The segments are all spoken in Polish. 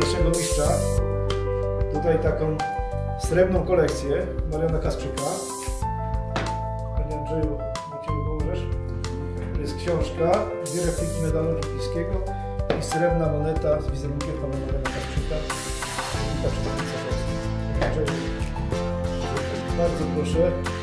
naszego mistrza tutaj taką srebrną kolekcję Mariana Kasprzyka. Jest książka, dwie repliki medalu olimpijskiego i srebrna moneta z wizerunkiem pana Mariana przeczytnica Polski. Andrzeju, bardzo proszę.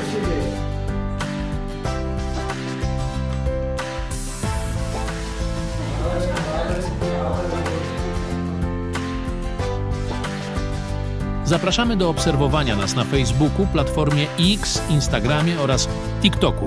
To się dzieje. Zapraszamy do obserwowania nas na Facebooku, platformie X, Instagramie oraz TikToku.